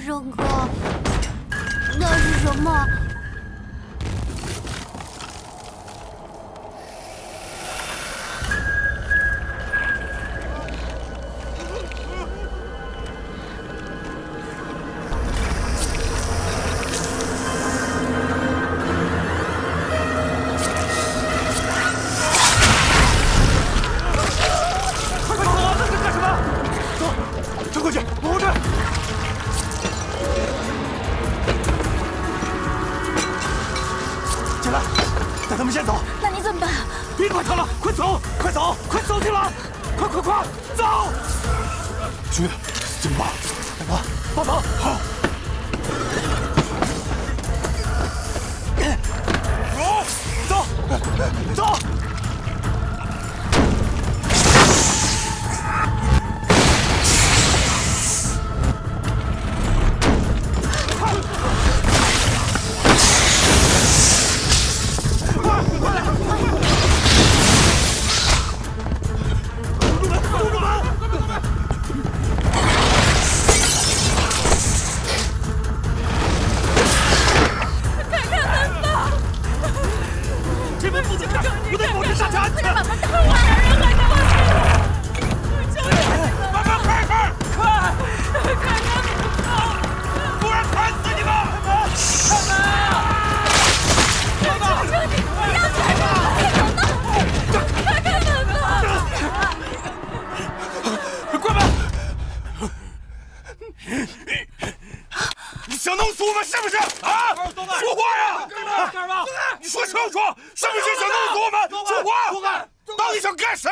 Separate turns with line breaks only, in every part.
生哥那是什么？
咱们先走。
那你怎么办？
别管他了快走快走快走进来。快快快走。兄弟怎么办？帮忙帮忙好。走走。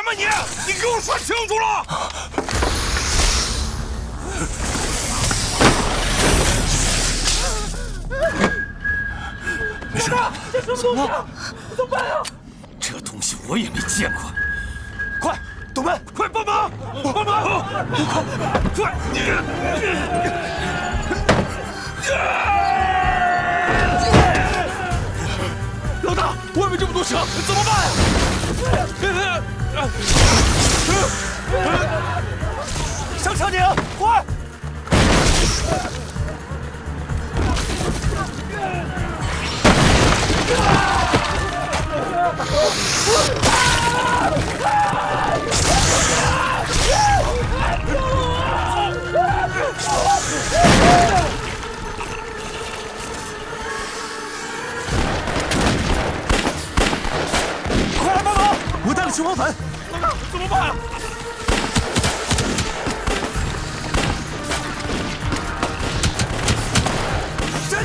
么你，你给我说清楚了！没事，这什么东西？怎么办啊？
这东西我也没见过。
快，东门，快帮忙！帮忙！快，快，快！老大，外面这么多车，怎么办？上长宁快！熊猫粉怎么办啊站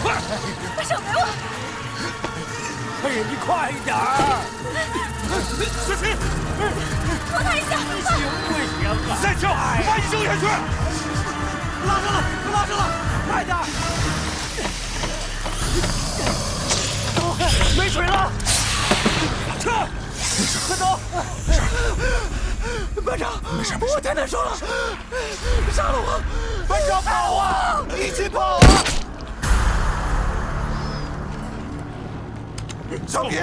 快
把手给我
哎呀，你快一点！小心，
拖他一下，行不行
啊？
再叫，我把你扔下去！拉上了，拉上了，快点走！没水了。撤，没事，快走。班长，没事。我太难受了，杀了我！班长，跑啊！一起跑啊！江平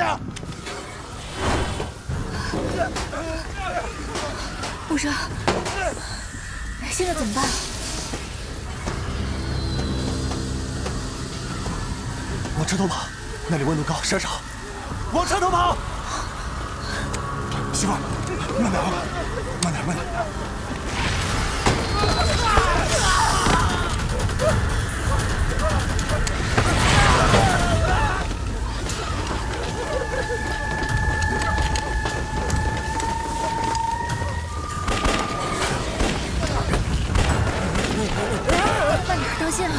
木生，现在怎么办？
往车头跑，那里温度高，山上往车头跑。媳妇，慢点啊，慢点，慢点。
当心啊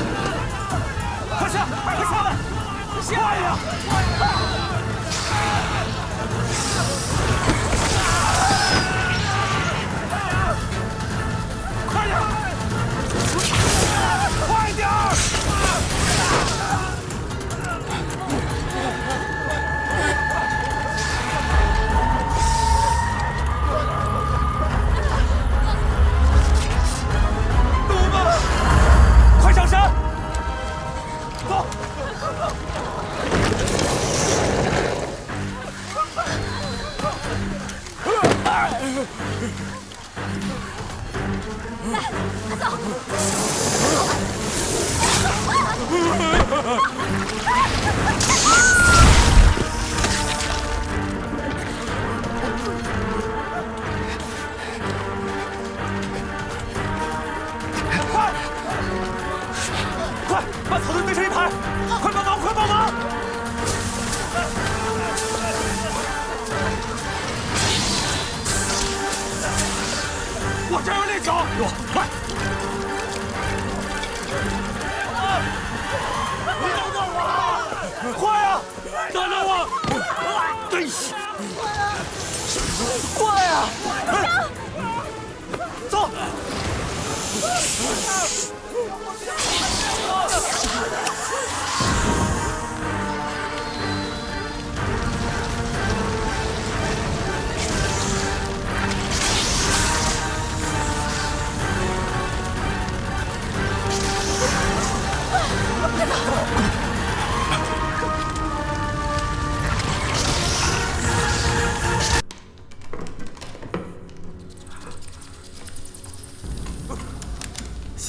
快下快下来快呀 Yes!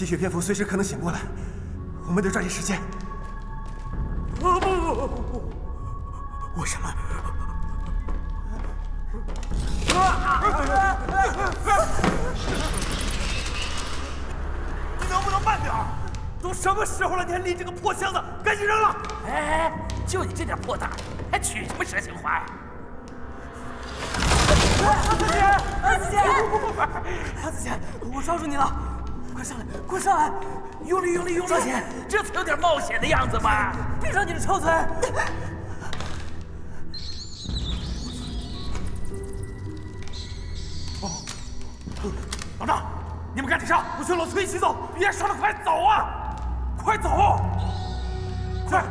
血蝙蝠随时可能醒过来，我们得抓紧时间。不不不不不！为什么？你能不能慢点？都什么时候了，你还拎这个破箱子？赶紧扔了！
哎哎，就你这点破胆，还取什么蛇形花呀？
阿子姐，阿子姐，阿紫姐，我抓住你了！快上来，快上来！
用力，用力，用力！姐，这才有点冒险的样子嘛？
闭上你的臭嘴！哦，老大，你们赶紧上！我随老崔一起走，别上了，快走啊！快走！快！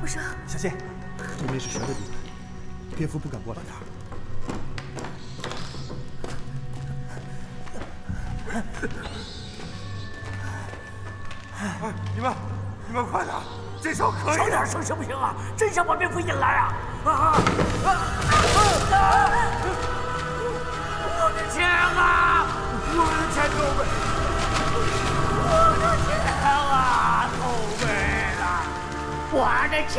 我说，
小心，对面是蛇的地盘，蝙蝠不敢过来。哎，你们，你们快点，这招可以！小点
声行不行啊？真想把蝙蝠引来啊！啊啊！我的钱啊！我的钱都没？我的钱啊，够没了！我的钱！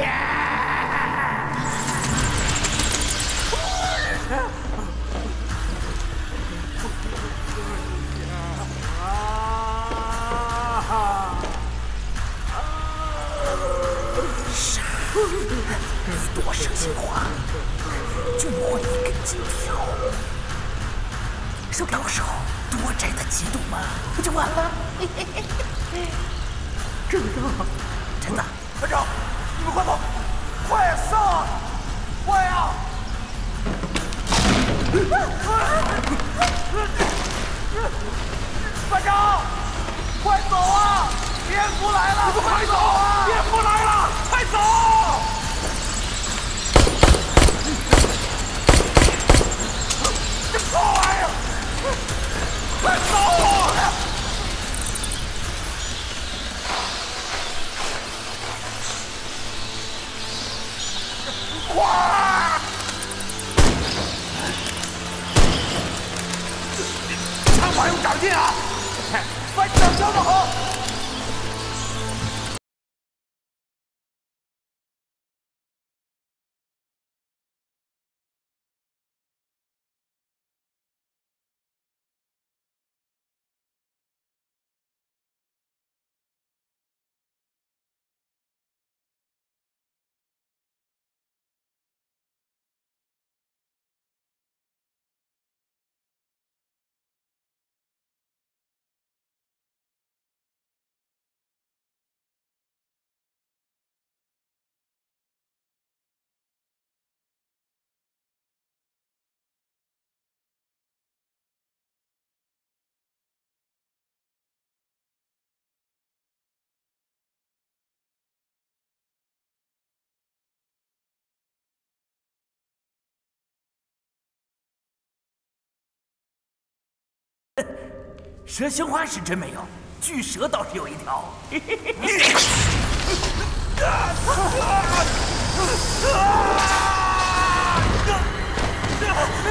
蛇形花是真没有，巨蛇倒是有一条。别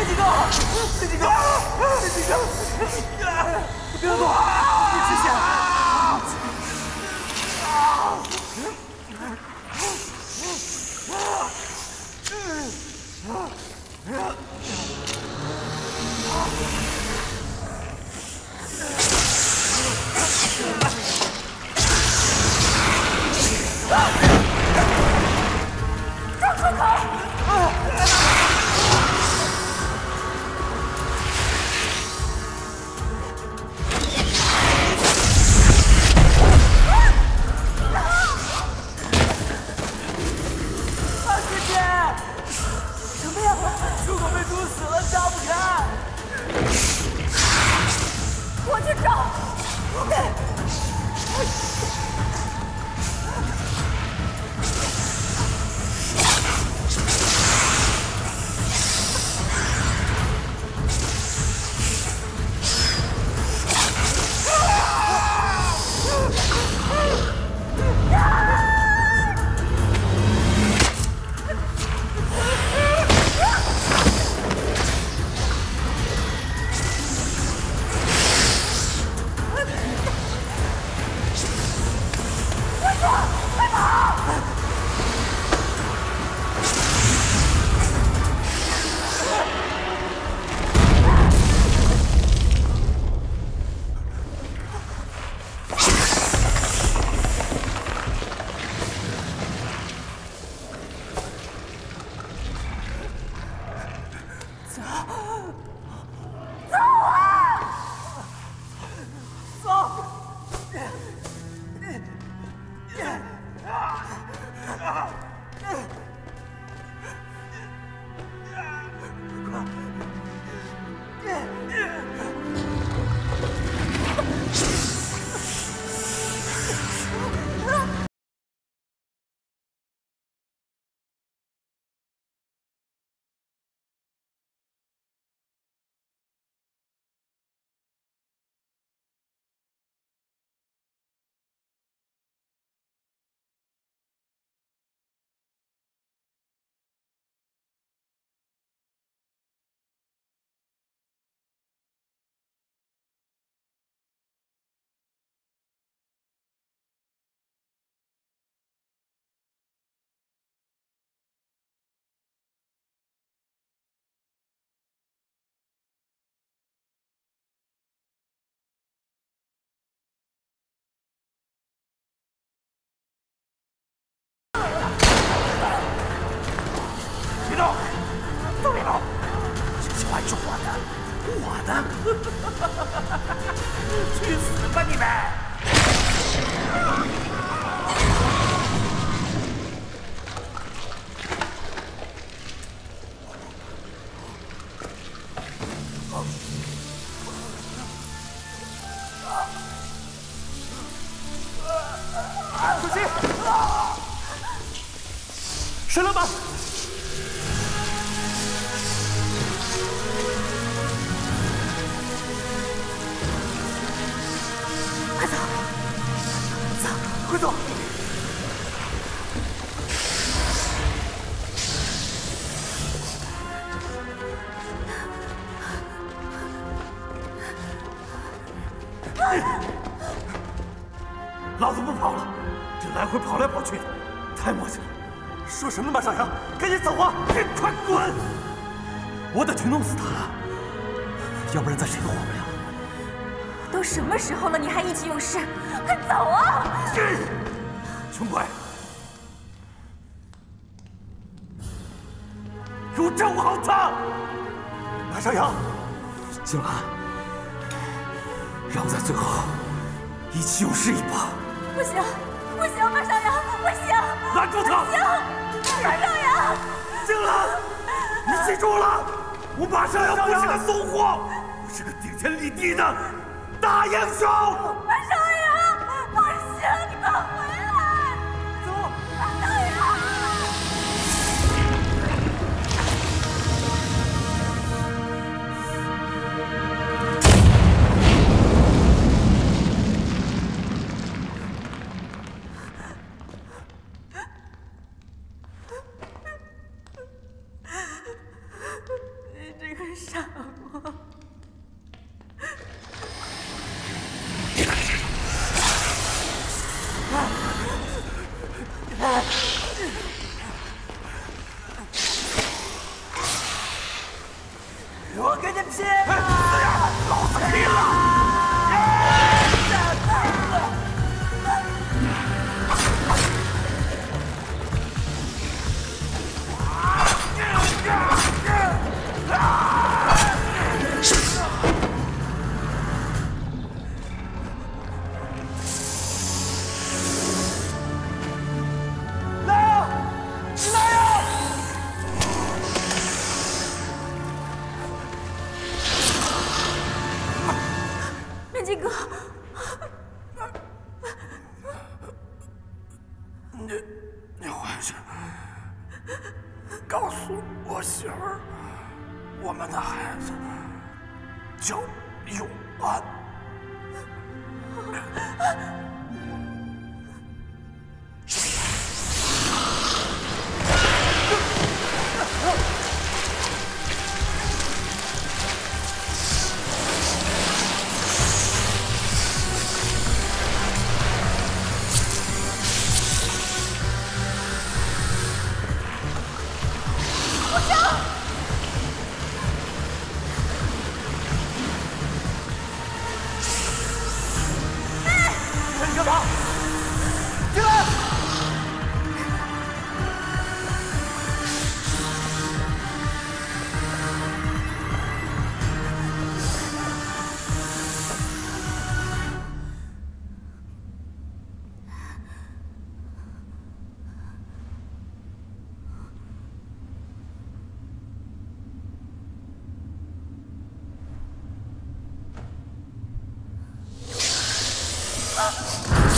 激动，别激动，别激动，别
动，别吃血。出老子不跑了，这来回跑来跑去的，太磨叽了。说什么呢，马少阳？赶紧走啊！快滚！我得去弄死他，要不然咱谁都活不了。
都什么时候了，你还意气用事？快走啊！
穷鬼，给我照顾好他！马少阳，静兰，让我在最后一起勇士一把，
不行，不行，马少阳，不行！拦住他！不行，马少阳，
静兰，你记住了，我马少阳不是个怂货，我是个顶天立地
的
大英雄。
哥，你你回去告
诉我媳妇儿，我们的孩 Ah!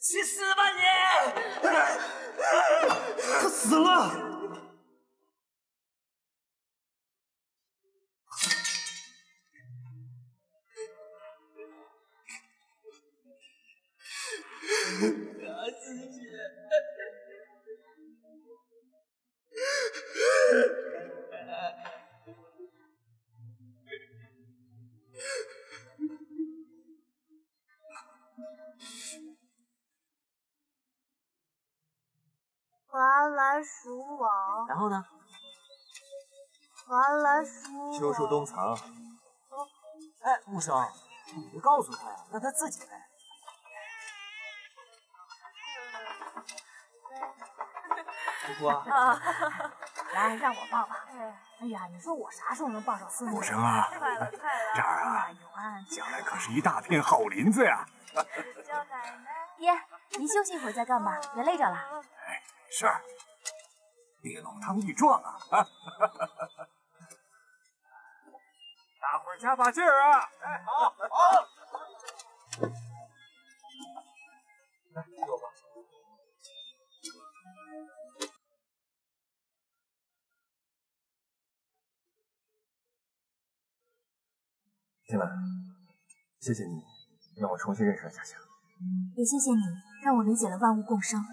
其
实
华来鼠王，然
后呢？
华来鼠秋树
冬藏。哎，木生，你别告诉他呀，让他
自
己来。姑姑啊，
来，让我抱抱。哎呀，你说我啥时候能抱上孙子？木生
啊。
这
儿啊
将来
可是一大片好林子呀！叫奶
奶。爹，您休息一会儿再干吧，别累着了。哎，
是，别老当益壮啊！大伙儿加把劲
儿啊！哎，好，好。
进来，谢谢你让我重新认识了家乡。
也谢谢你让我理解了万物共生。